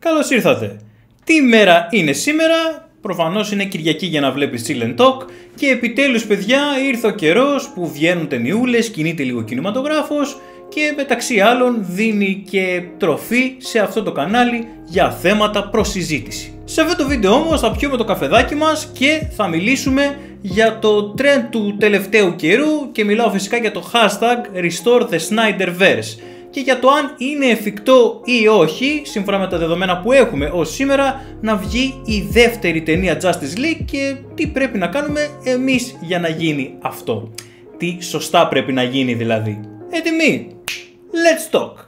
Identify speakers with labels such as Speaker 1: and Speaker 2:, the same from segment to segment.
Speaker 1: Καλώς ήρθατε. Τι μέρα είναι σήμερα, προφανώς είναι Κυριακή για να βλέπεις Chill Talk και επιτέλους παιδιά ήρθε ο καιρός που βγαίνουν ταινιούλες, κινείται λίγο κινηματογράφος και μεταξύ άλλων δίνει και τροφή σε αυτό το κανάλι για θέματα προς συζήτηση. Σε αυτό το βίντεο όμως θα πιούμε το καφεδάκι μας και θα μιλήσουμε για το trend του τελευταίου καιρού και μιλάω φυσικά για το hashtag Restore the Snyderverse και για το αν είναι εφικτό ή όχι, σύμφωνα με τα δεδομένα που έχουμε ως σήμερα, να βγει η δεύτερη ταινία Justice League και τι πρέπει να κάνουμε εμείς για να γίνει αυτό. Τι σωστά πρέπει να γίνει δηλαδή. Έτοιμοι! Let's talk!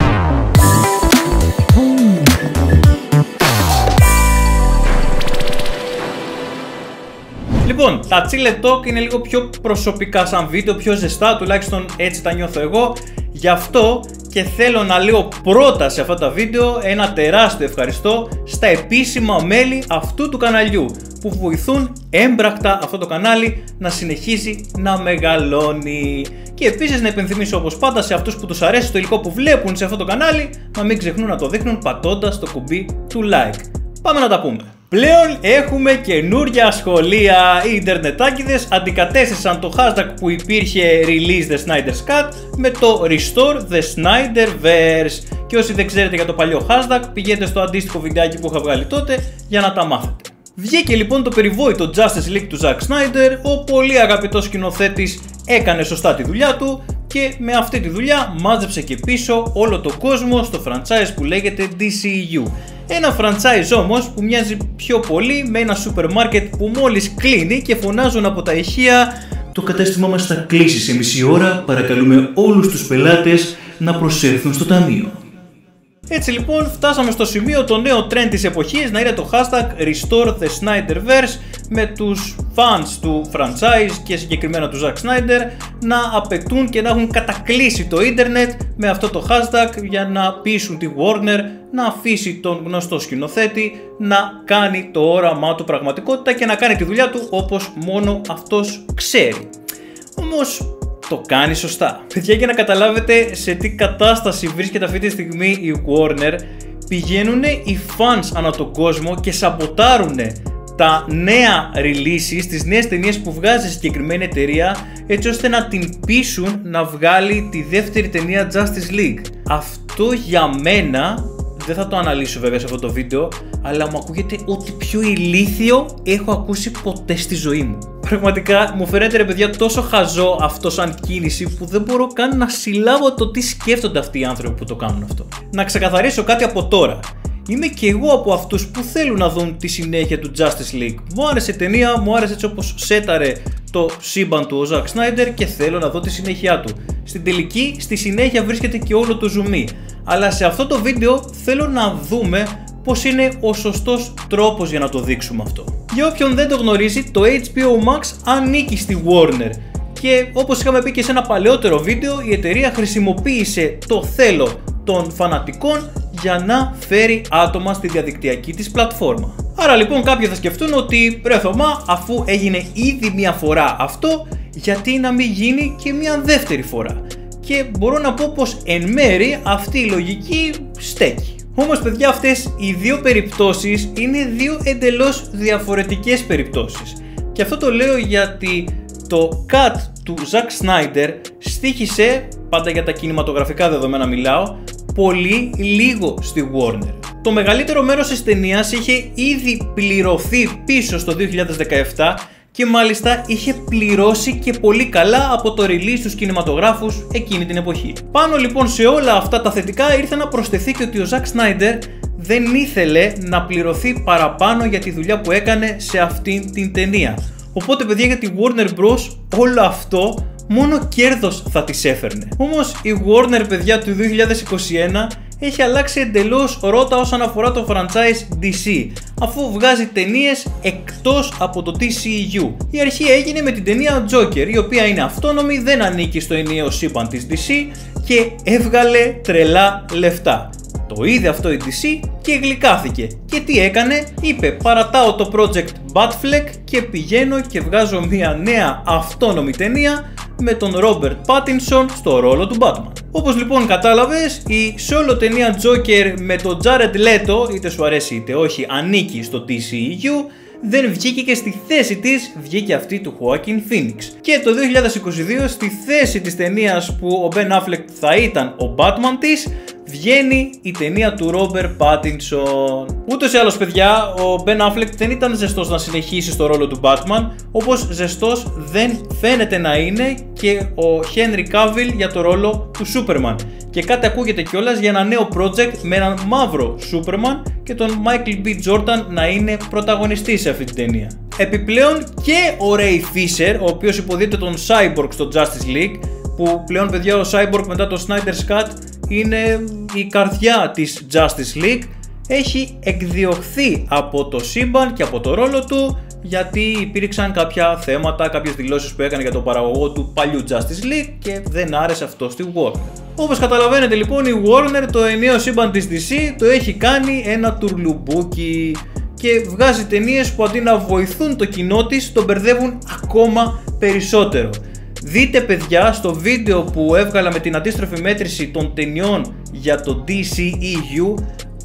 Speaker 1: Λοιπόν, τα Chile Talk είναι λίγο πιο προσωπικά σαν βίντεο, πιο ζεστά, τουλάχιστον έτσι τα νιώθω εγώ. Γι' αυτό και θέλω να λέω πρώτα σε αυτά τα βίντεο ένα τεράστιο ευχαριστώ στα επίσημα μέλη αυτού του καναλιού που βοηθούν έμπρακτα αυτό το κανάλι να συνεχίσει να μεγαλώνει. Και επίσης να υπενθυμίσω όπως πάντα σε αυτούς που τους αρέσει το υλικό που βλέπουν σε αυτό το κανάλι να μην ξεχνούν να το δείχνουν πατώντας το κουμπί του like. Πάμε να τα πούμε. Πλέον έχουμε καινούρια σχολεία. Οι Ιντερνετάκιδες αντικατέστησαν το hashtag που υπήρχε Release the Snyder's Cut με το Restore the Snyderverse. Και όσοι δεν ξέρετε για το παλιό hashtag, πηγαίνετε στο αντίστοιχο βιντεάκι που είχα βγάλει τότε για να τα μάθετε. Βγήκε λοιπόν το περιβόητο Justice League του Zack Snyder, ο πολύ αγαπητός σκηνοθέτης έκανε σωστά τη δουλειά του και με αυτή τη δουλειά μάζεψε και πίσω όλο το κόσμο στο franchise που λέγεται DCU. Ένα franchise όμως που μοιάζει πιο πολύ με ένα σούπερ μάρκετ που μόλις κλείνει και φωνάζουν από τα ηχεία
Speaker 2: Το κατάστημά μας θα κλείσει σε μισή ώρα, παρακαλούμε όλους τους πελάτες να προσέλθουν στο ταμείο.
Speaker 1: Έτσι λοιπόν φτάσαμε στο σημείο το νέο trend της εποχής να είναι το hashtag Restore the Snyderverse με τους fans του franchise και συγκεκριμένα του Zack Snyder να απαιτούν και να έχουν κατακλείσει το ίντερνετ με αυτό το hashtag για να πείσουν τη Warner να αφήσει τον γνωστό σκηνοθέτη να κάνει το όραμά του πραγματικότητα και να κάνει τη δουλειά του όπως μόνο αυτός ξέρει. Όμως το κάνει σωστά. Παιδιά για να καταλάβετε σε τι κατάσταση βρίσκεται αυτή τη στιγμή η Warner πηγαίνουν οι fans ανά τον κόσμο και σαμποτάρουν τα νέα releases, τις νέες ταινίες που βγάζει η συγκεκριμένη εταιρεία έτσι ώστε να την πείσουν να βγάλει τη δεύτερη ταινία Justice League. Αυτό για μένα δεν θα το αναλύσω βέβαια σε αυτό το βίντεο, αλλά μου ακούγεται ότι πιο ηλίθιο έχω ακούσει ποτέ στη ζωή μου. Πραγματικά μου φαίνεται ρε παιδιά τόσο χαζό αυτό σαν κίνηση που δεν μπορώ καν να συλλάβω το τι σκέφτονται αυτοί οι άνθρωποι που το κάνουν αυτό. Να ξεκαθαρίσω κάτι από τώρα. Είμαι και εγώ από αυτούς που θέλουν να δουν τη συνέχεια του Justice League. Μου άρεσε η ταινία, μου άρεσε έτσι όπως σέταρε το σύμπαν του ο Zack Snyder και θέλω να δω τη συνέχεια του. Στην τελική, στη συνέχεια βρίσκεται και όλο το zoom. Αλλά σε αυτό το βίντεο θέλω να δούμε πώς είναι ο σωστός τρόπος για να το δείξουμε αυτό. Για όποιον δεν το γνωρίζει, το HBO Max ανήκει στη Warner και όπως είχαμε πει και σε ένα παλαιότερο βίντεο, η εταιρεία χρησιμοποίησε το θέλω των φανατικών για να φέρει άτομα στη διαδικτυακή της πλατφόρμα. Άρα λοιπόν κάποιοι θα σκεφτούν ότι ρε Θωμά, αφού έγινε ήδη μία φορά αυτό, γιατί να μην γίνει και μία δεύτερη φορά; Και μπορώ να πω πως εν μέρη αυτή η λογική στέκει. Όμως παιδιά αυτές οι δύο περιπτώσεις είναι δύο εντελώς διαφορετικές περιπτώσεις. Και αυτό το λέω γιατί το cut του Zack Snyder στήχησε, πάντα για τα κινηματογραφικά δεδομένα μιλάω, πολύ λίγο στη Warner. Το μεγαλύτερο μέρος της ταινίας είχε ήδη πληρωθεί πίσω στο 2017 και μάλιστα είχε πληρώσει και πολύ καλά από το release στους κινηματογράφους εκείνη την εποχή. Πάνω λοιπόν σε όλα αυτά τα θετικά ήρθε να προσθεθεί και ότι ο Zack Snyder δεν ήθελε να πληρωθεί παραπάνω για τη δουλειά που έκανε σε αυτήν την ταινία. Οπότε παιδιά για τη Warner Bros όλο αυτό μόνο κέρδος θα τις έφερνε. Όμως η Warner παιδιά του 2021 έχει αλλάξει εντελώς ρότα όσον αφορά το franchise DC αφού βγάζει ταινίες εκτός από το DCU. Η αρχή έγινε με την ταινία Joker η οποία είναι αυτόνομη, δεν ανήκει στο ενιαίο σύμπαν της DC και έβγαλε τρελά λεφτά. Το είδε αυτό η DC και γλυκάθηκε. Και τι έκανε, είπε παρατάω το project Batfleck και πηγαίνω και βγάζω μια νέα αυτόνομη ταινία με τον Robert Pattinson στο ρόλο του Batman. Όπως λοιπόν κατάλαβες, η solo ταινία Joker με τον Jared Leto, είτε σου αρέσει είτε όχι, ανήκει στο DCEU, δεν βγήκε και στη θέση της βγήκε αυτή του Joaquin Phoenix. Και το 2022 στη θέση της ταινίας που ο Ben Affleck θα ήταν ο Batman της βγαίνει η ταινία του Robert Pattinson. Ούτως ή άλλως, παιδιά, ο Ben Affleck δεν ήταν ζεστός να συνεχίσει στο ρόλο του Batman, όπως ζεστός δεν φαίνεται να είναι και ο Henry Cavill για το ρόλο του Superman. Και κάτι ακούγεται κιόλας για ένα νέο project με έναν μαύρο Superman και τον Michael B. Jordan να είναι πρωταγωνιστή σε αυτή την ταινία. Επιπλέον και ο Ray Fisher, ο οποίος υποδείται τον Cyborg στο Justice League, που πλέον παιδιά ο Cyborg μετά το Snyder's Cut είναι η καρδιά της Justice League έχει εκδιωχθεί από το σύμπαν και από το ρόλο του γιατί υπήρξαν κάποια θέματα, κάποιες δηλώσεις που έκανε για τον παραγωγό του παλιού Justice League και δεν άρεσε αυτό στη Warner. Όπως καταλαβαίνετε λοιπόν η Warner το ενίο σύμπαν της DC το έχει κάνει ένα τουρλουμπούκι και βγάζει ταινίες που αντί να βοηθούν το κοινό της τον μπερδεύουν ακόμα περισσότερο. Δείτε παιδιά στο βίντεο που έβγαλα με την αντίστροφη μέτρηση των ταινιών για το DCEU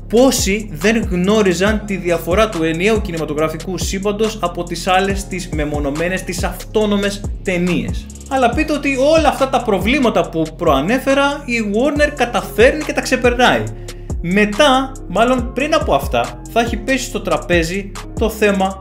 Speaker 1: πόσοι δεν γνώριζαν τη διαφορά του ενιαίου κινηματογραφικού σύμπαντος από τις άλλες τις μεμονωμένες, τις αυτόνομες ταινίες. Αλλά πείτε ότι όλα αυτά τα προβλήματα που προανέφερα η Warner καταφέρνει και τα ξεπερνάει. Μετά, μάλλον πριν από αυτά, θα έχει πέσει στο τραπέζι το θέμα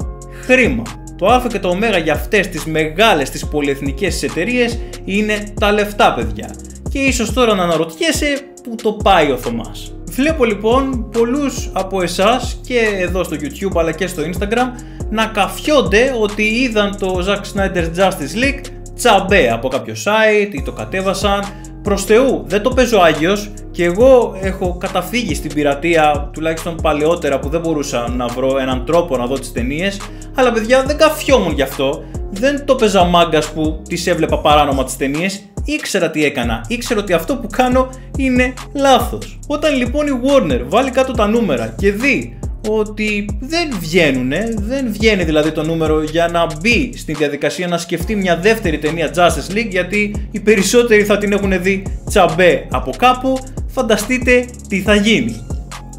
Speaker 1: χρήμα. Το α και το ω για αυτές τις μεγάλες τις πολυεθνικές εταιρείες είναι τα λεφτά παιδιά. Και ίσως τώρα να αναρωτιέσαι που το πάει ο Θωμάς. Βλέπω λοιπόν πολλούς από εσάς και εδώ στο YouTube αλλά και στο Instagram να καφιόνται ότι είδαν το Zack Snyder Justice League τσαμπέ από κάποιο site ή το κατέβασαν. Προς Θεού δεν το παίζω Άγιος και εγώ έχω καταφύγει στην πειρατεία τουλάχιστον παλαιότερα που δεν μπορούσα να βρω έναν τρόπο να δω τις ταινίες. Αλλά παιδιά δεν καφιόμουν γι' αυτό. Δεν το παίζα μάγκας που τις έβλεπα παράνομα τις ταινίες. Ήξερα τι έκανα. Ήξερα ότι αυτό που κάνω είναι λάθος. Όταν λοιπόν η Warner βάλει κάτω τα νούμερα και δει ότι δεν βγαίνουν, δεν βγαίνει δηλαδή το νούμερο για να μπει στην διαδικασία να σκεφτεί μια δεύτερη ταινία Justice League γιατί οι περισσότεροι θα την έχουν δει τσαμπέ από κάπου, φανταστείτε τι θα γίνει.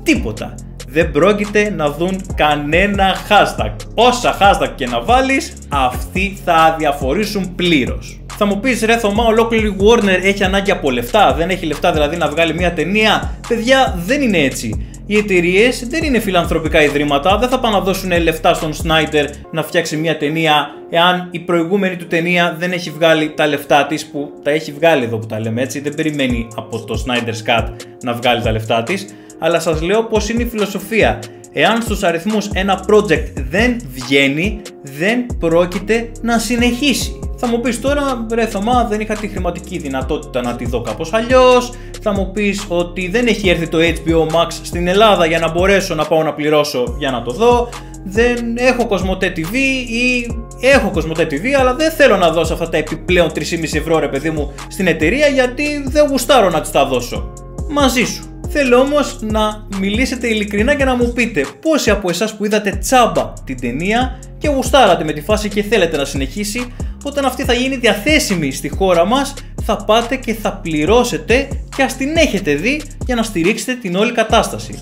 Speaker 1: Τίποτα. Δεν πρόκειται να δουν κανένα hashtag. Όσα hashtag και να βάλεις, αυτοί θα αδιαφορήσουν πλήρως. Θα μου πεις ρε Θωμά, ολόκληρη Warner έχει ανάγκη από λεφτά, δεν έχει λεφτά δηλαδή να βγάλει μια ταινία. Παιδιά, δεν είναι έτσι οι εταιρείες δεν είναι φιλανθρωπικά ιδρύματα, δεν θα πάνε να δώσουν λεφτά στον Σνάιτερ να φτιάξει μια ταινία εάν η προηγούμενη του ταινία δεν έχει βγάλει τα λεφτά της που τα έχει βγάλει εδώ που τα λέμε έτσι, δεν περιμένει από το Snyder's Cut να βγάλει τα λεφτά της. Αλλά σας λέω πώς είναι η φιλοσοφία. Εάν στους αριθμούς ένα project δεν βγαίνει, δεν πρόκειται να συνεχίσει. Θα μου πεις τώρα, ρε Θωμά, δεν είχα τη χρηματική δυνατότητα να τη δω κάπως αλλιώς. Θα μου πεις ότι δεν έχει έρθει το HBO Max στην Ελλάδα για να μπορέσω να πάω να πληρώσω για να το δω. Δεν έχω Κοσμοτέ TV ή έχω Κοσμοτέ TV αλλά δεν θέλω να δώσω αυτά τα επιπλέον 3,5 ευρώ ρε παιδί μου στην εταιρεία γιατί δεν γουστάρω να τις τα δώσω. Μαζί σου. Θέλω όμως να μιλήσετε ειλικρινά και να μου πείτε πόσοι από εσάς που είδατε τσάμπα την ταινία και γουστάρατε με τη φάση και θέλετε να συνεχίσει, όταν αυτή θα γίνει διαθέσιμη στη χώρα μας θα πάτε και θα πληρώσετε και ας την έχετε δει για να στηρίξετε την όλη κατάσταση.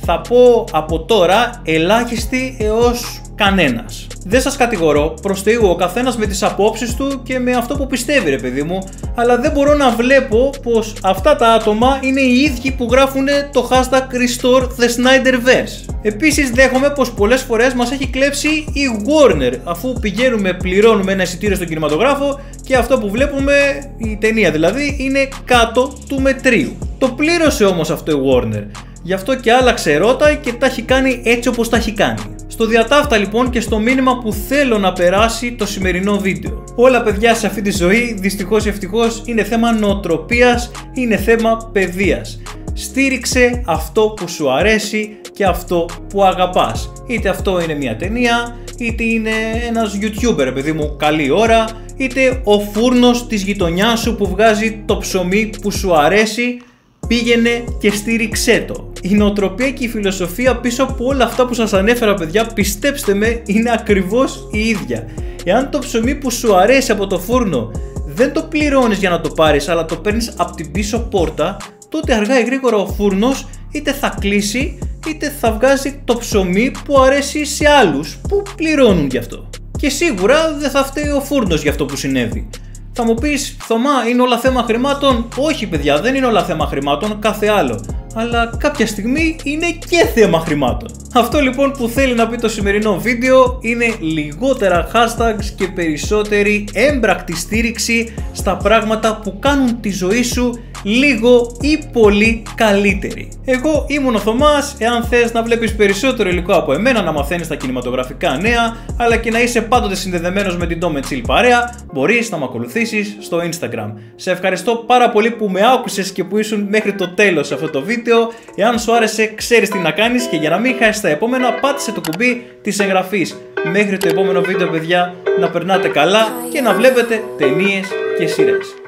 Speaker 1: Θα πω από τώρα ελάχιστη έως κανένας. Δεν σας κατηγορώ, προς Θεού, ο καθένας με τις απόψεις του και με αυτό που πιστεύει ρε παιδί μου, αλλά δεν μπορώ να βλέπω πως αυτά τα άτομα είναι οι ίδιοι που γράφουν το hashtag Restore the Snyderverse. Επίσης δέχομαι πως πολλές φορές μας έχει κλέψει η Warner, αφού πηγαίνουμε, πληρώνουμε ένα εισιτήριο στον κινηματογράφο και αυτό που βλέπουμε, η ταινία δηλαδή, είναι κάτω του μετρίου. Το πλήρωσε όμως αυτό η Warner. Γι' αυτό και άλλαξε ρότα και τα έχει κάνει έτσι όπως τα έχει κάνει. Στο διατάφτα λοιπόν και στο μήνυμα που θέλω να περάσει το σημερινό βίντεο. Όλα παιδιά σε αυτή τη ζωή δυστυχώς ή ευτυχώς είναι θέμα νοοτροπίας, είναι θέμα παιδείας. Στήριξε αυτό που σου αρέσει και αυτό που αγαπάς. Είτε αυτό είναι μια ταινία, είτε είναι ένας youtuber παιδί μου καλή ώρα, είτε ο φούρνος της γειτονιάς σου που βγάζει το ψωμί που σου αρέσει πήγαινε και στήριξέ το. Η νοοτροπία και η φιλοσοφία πίσω από όλα αυτά που σας ανέφερα παιδιά, πιστέψτε με, είναι ακριβώς η ίδια. Εάν το ψωμί που σου αρέσει από το φούρνο δεν το πληρώνεις για να το πάρεις αλλά το παίρνεις από την πίσω πόρτα, τότε αργά ή γρήγορα ο φούρνος είτε θα κλείσει είτε θα βγάζει το ψωμί που αρέσει σε άλλους που πληρώνουν γι' αυτό. Και σίγουρα δεν θα φταίει ο φούρνος για αυτό που συνέβη. Θα μου πεις, Θωμά, είναι όλα θέμα χρημάτων; Όχι παιδιά, δεν είναι όλα θέμα χρημάτων, κάθε άλλο αλλά κάποια στιγμή είναι και θέμα χρημάτων. Αυτό λοιπόν που θέλει να πει το σημερινό βίντεο είναι λιγότερα hashtags και περισσότερη έμπρακτη στήριξη στα πράγματα που κάνουν τη ζωή σου λίγο ή πολύ καλύτερη. Εγώ ήμουν ο Θωμάς, εάν θες να βλέπεις περισσότερο υλικό από εμένα, να μαθαίνεις τα κινηματογραφικά νέα, αλλά και να είσαι πάντοτε συνδεδεμένος με την Tom Chill παρέα, μπορείς να με ακολουθήσεις στο Instagram. Σε ευχαριστώ πάρα πολύ που με άκουσες και που ήσουν μέχρι το τέλος αυτό το βίντεο. Εάν σου άρεσε, ξέρεις τι να κάνεις και για να μην χάσεις τα επόμενα, πάτησε το κουμπί της εγγραφής. Μέχρι το επόμενο βίντεο παιδιά, να περνάτε καλά και να βλέπετε ταινίες και σειρές.